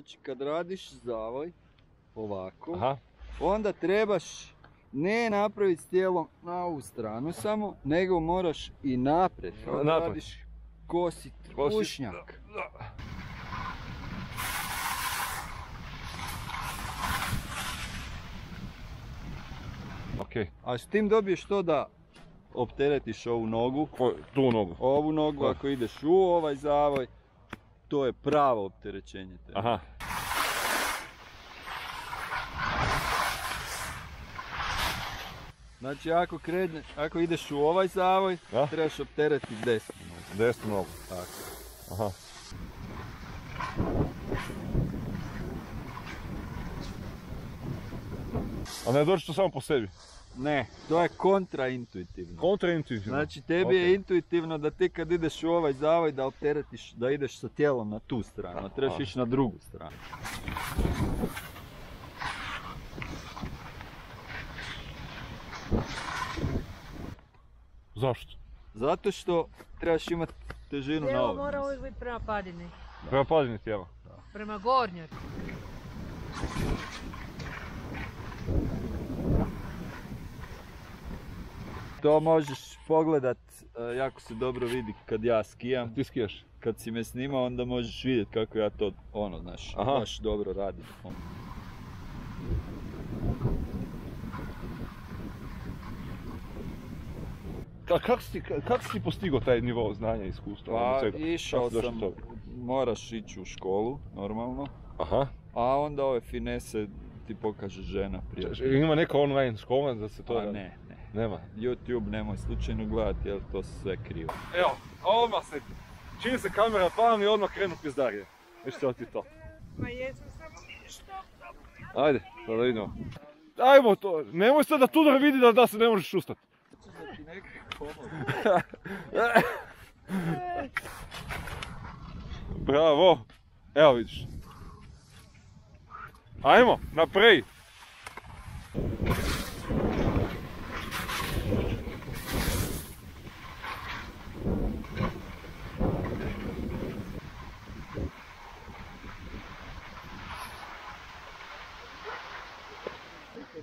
Znači kad radiš zavoj, ovako, Aha. onda trebaš ne napraviti s tijelom na ovu stranu samo, nego moraš i naprijed. Kao da Naprijed. radiš kosit, kušnjak. Okej. A s tim dobiješ to da opteretiš ovu nogu, Ko- Tu nogu. ovu nogu ako ideš u ovaj zavoj, to je pravo opterećenje te. Aha. Znači ako, kredne, ako ideš u ovaj zavoj, Da. trebaš opteretiti desnu nogu. Desnu nogu. Tako. Aha. A ne dođe to samo po sebi? Ne, to je kontraintuitivno. Kontraintuitivno. Znači tebi je intuitivno da ti kad ideš u ovaj zavoj da opteretiš, da ideš sa tijelom na tu stranu, a trebaš ići na drugu stranu. Zašto? Zato što trebaš imati težinu na Tijelo ovom. mora uvijek biti prema padini. Prema padini tijela. Prema gornjoj. To možeš pogledat, e, jako se dobro vidi kad ja skijam. Ti skijaš? Kad si me snimao onda možeš vidjeti kako ja to, ono, znaš, Aha. baš dobro radim. Ono. Ka, kako si, ka- kako si postigao taj nivo znanja i iskustva? ono, Pa svega? išao sam, moraš ići u školu, normalno. Aha. A onda ove finese ti pokaže žena prije. Ima neka online škola da se to... Pa ne, ne. Nema. YouTube nemoj slučajno gledati jer to sve krivo. Evo, odmah se... Čini se kamera pam i odmah krenu pizdarije. Viš što ti to? Ma jesam samo što? Ajde, pa da vidimo. Ajmo to, nemoj sad da Tudor vidi da, da se ne možeš šustat. Bravo, evo vidiš. Ajmo, naprej.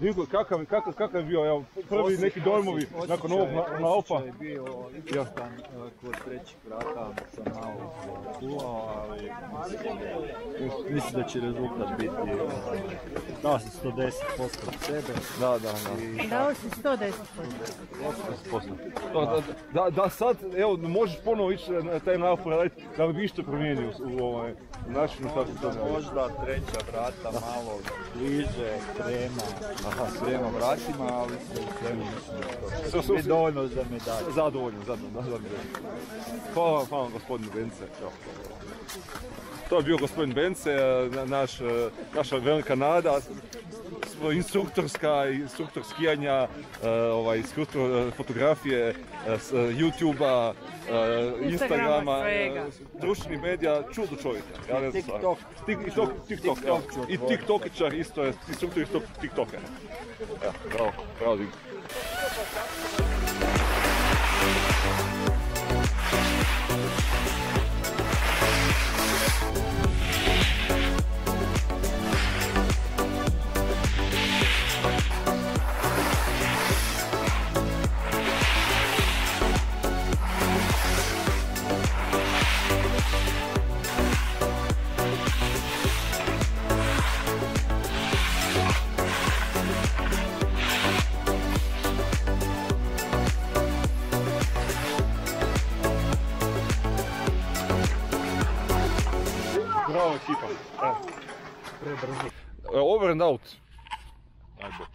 Niko, kakav, kakav, kakav je bio, evo, prvi neki dojmovi nakon ovog na, na opa. je bio izvrstan e, kod trećeg vrata sam malo kulao, ali mislim da će rezultat biti dao sam 110% od sebe. Da, da, da. Dao si 110%. Da, da, da, da sad, evo, možeš ponovo ići na taj napor raditi, da bi išto promijenio u, u ovaj načinu kako to. Možda treća vrata malo bliže krema, krema vratima, ali sve u svemu mislim da dovoljno za medalju. Zadovoljan, zadovoljan, zadovoljan. Hvala vam, hvala vam gospodinu Bence. To je bio gospodin Bence, na- naš, e, naša velika nada, instruktorska, instruktor skijanja, e, ovaj, instruktor e, fotografije, s- YouTube-a, Instagrama, svega. društvenih medija, čudo čovjeka. Ja ne znam. TikTok. Tik- i tok- TikTok, evo. TikTok ću I. TikTokičar isto je, instruktor isto TikToka. Evo, bravo, bravo Dinko. Ekipa. Evo. Over and out. Ajde.